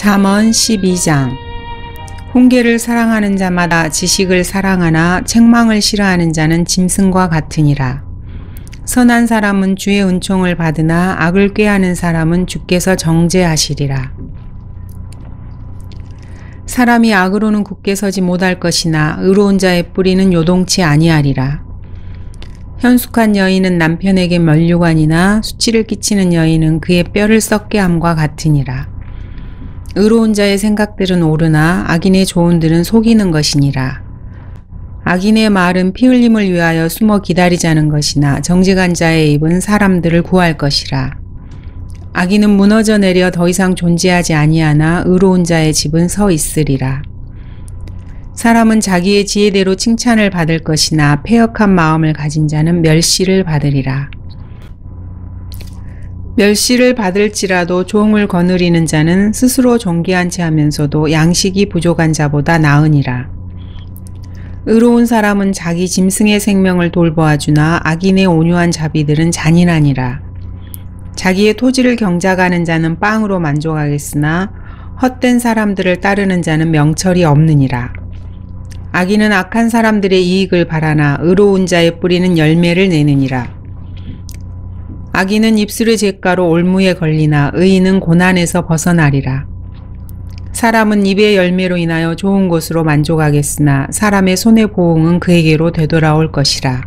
잠언 12장 훈계를 사랑하는 자마다 지식을 사랑하나 책망을 싫어하는 자는 짐승과 같으니라. 선한 사람은 주의 은총을 받으나 악을 꾀하는 사람은 주께서 정죄하시리라. 사람이 악으로는 굳게 서지 못할 것이나 의로운 자의 뿌리는 요동치 아니하리라. 현숙한 여인은 남편에게 면류관이나 수치를 끼치는 여인은 그의 뼈를 썩게 함과 같으니라. 의로운 자의 생각들은 옳으나 악인의 조언들은 속이는 것이니라. 악인의 말은 피 흘림을 위하여 숨어 기다리자는 것이나 정직한 자의 입은 사람들을 구할 것이라. 악인은 무너져 내려 더 이상 존재하지 아니하나 의로운 자의 집은 서 있으리라. 사람은 자기의 지혜대로 칭찬을 받을 것이나 폐역한 마음을 가진 자는 멸시를 받으리라. 멸시를 받을지라도 종을 거느리는 자는 스스로 존귀한 채 하면서도 양식이 부족한 자보다 나으니라. 의로운 사람은 자기 짐승의 생명을 돌보아 주나 악인의 온유한 자비들은 잔인하니라. 자기의 토지를 경작하는 자는 빵으로 만족하겠으나 헛된 사람들을 따르는 자는 명철이 없느니라. 악인은 악한 사람들의 이익을 바라나 의로운 자의 뿌리는 열매를 내느니라. 악인은 입술의 잿가로 올무에 걸리나 의인은 고난에서 벗어나리라. 사람은 입의 열매로 인하여 좋은 곳으로 만족하겠으나 사람의 손의 보응은 그에게로 되돌아올 것이라.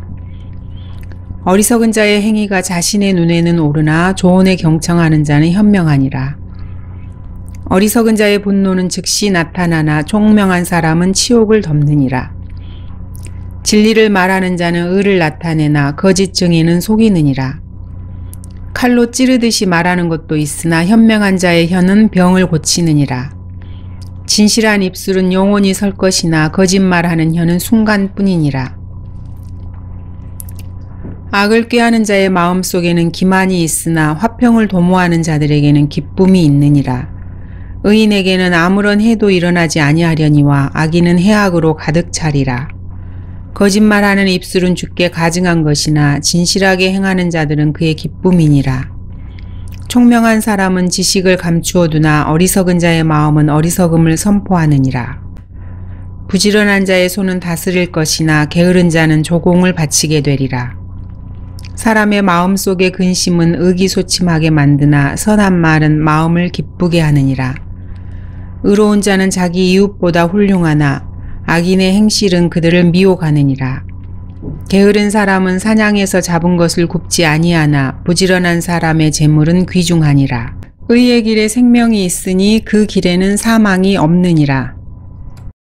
어리석은 자의 행위가 자신의 눈에는 오르나 조언에 경청하는 자는 현명하니라. 어리석은 자의 분노는 즉시 나타나나 총명한 사람은 치욕을 덮느니라. 진리를 말하는 자는 의를 나타내나 거짓 증인은 속이느니라. 칼로 찌르듯이 말하는 것도 있으나 현명한 자의 혀는 병을 고치느니라. 진실한 입술은 영원히 설 것이나 거짓말하는 혀는 순간뿐이니라. 악을 꾀하는 자의 마음 속에는 기만이 있으나 화평을 도모하는 자들에게는 기쁨이 있느니라. 의인에게는 아무런 해도 일어나지 아니하려니와 악인은 해악으로 가득 차리라. 거짓말하는 입술은 주께 가증한 것이나 진실하게 행하는 자들은 그의 기쁨이니라. 총명한 사람은 지식을 감추어 두나 어리석은 자의 마음은 어리석음을 선포하느니라. 부지런한 자의 손은 다스릴 것이나 게으른 자는 조공을 바치게 되리라. 사람의 마음 속의 근심은 의기소침하게 만드나 선한 말은 마음을 기쁘게 하느니라. 의로운 자는 자기 이웃보다 훌륭하나 악인의 행실은 그들을 미혹하느니라. 게으른 사람은 사냥에서 잡은 것을 굽지 아니하나 부지런한 사람의 재물은 귀중하니라. 의의 길에 생명이 있으니 그 길에는 사망이 없느니라.